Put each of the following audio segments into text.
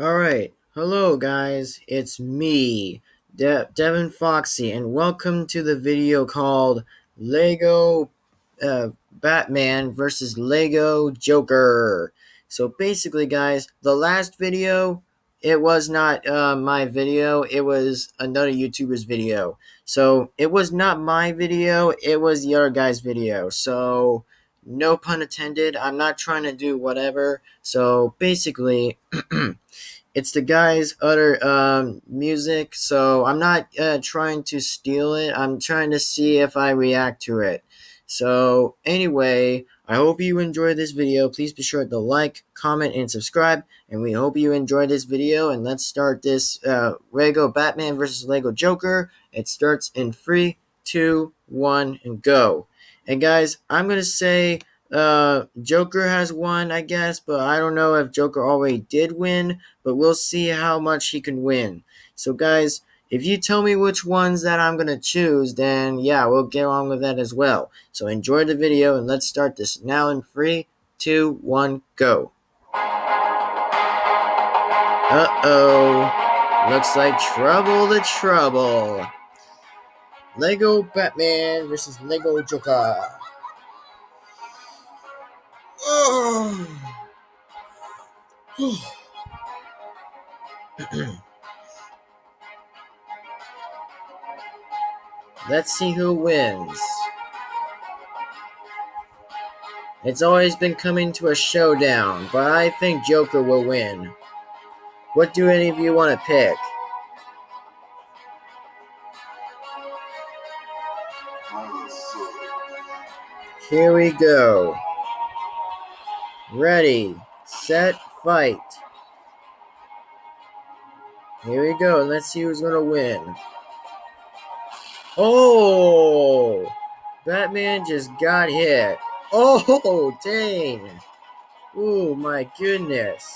Alright, hello guys, it's me, De- Devin Foxy, and welcome to the video called Lego uh, Batman versus Lego Joker. So basically, guys, the last video, it was not uh, my video, it was another YouTuber's video. So it was not my video, it was the other guy's video. So no pun intended, I'm not trying to do whatever. So basically, it's the guy's other um, music, so I'm not uh, trying to steal it. I'm trying to see if I react to it. So anyway, I hope you enjoyed this video. Please be sure to like, comment, and subscribe. And we hope you enjoyed this video. And let's start this uh, Lego Batman versus Lego Joker. It starts in three, two, one, and go. And guys, I'm gonna say uh, Joker has won, I guess, but I don't know if Joker already did win, but we'll see how much he can win. So, guys, if you tell me which ones that I'm going to choose, then yeah, we'll get on with that as well. So, enjoy the video and let's start this now in three, two, one, go. Uh oh. Looks like trouble the trouble. Lego Batman versus Lego Joker. Let's see who wins. It's always been coming to a showdown, but I think Joker will win. What do any of you want to pick? Here we go. Ready, set, fight. Here we go. Let's see who's gonna win. Oh, Batman just got hit. Oh, dang. Oh, my goodness.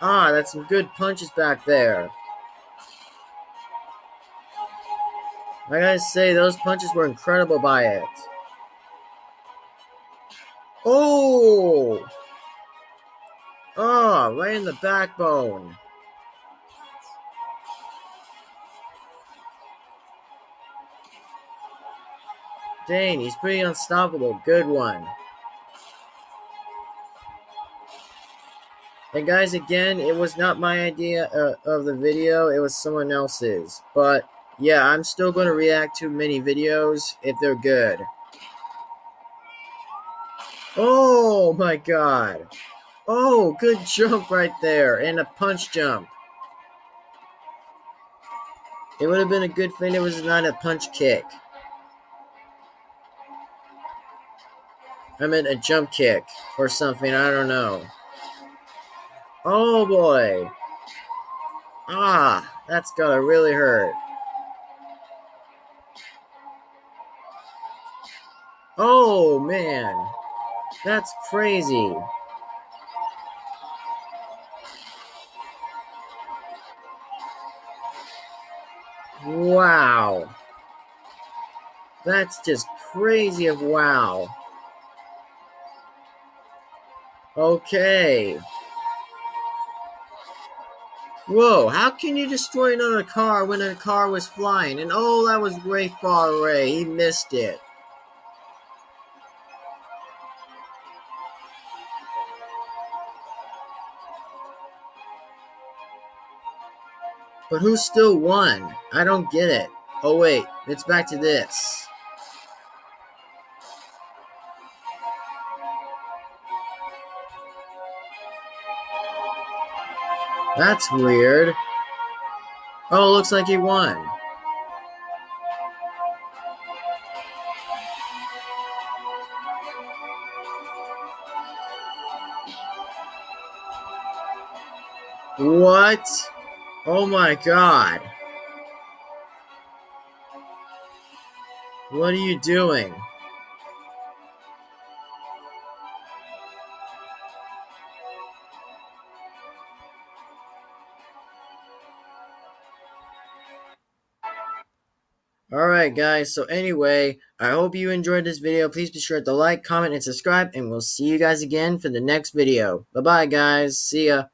Ah, that's some good punches back there. I gotta say, those punches were incredible by it. Oh! Oh, right in the backbone. Dang, he's pretty unstoppable. Good one. And guys, again, it was not my idea uh, of the video. It was someone else's. But, yeah, I'm still going to react to many videos if they're good. Oh my god. Oh, good jump right there. And a punch jump. It would have been a good thing it was not a punch kick. I meant a jump kick or something. I don't know. Oh boy. Ah, that's gotta really hurt. Oh man. That's crazy. Wow. That's just crazy of wow. Okay. Whoa, how can you destroy another car when a car was flying? And oh, that was way far away. He missed it. But who still won? I don't get it. Oh, wait. It's back to this. That's weird. Oh, looks like he won. What? Oh my god. What are you doing? Alright guys, so anyway, I hope you enjoyed this video. Please be sure to like, comment, and subscribe, and we'll see you guys again for the next video. Bye-bye guys. See ya.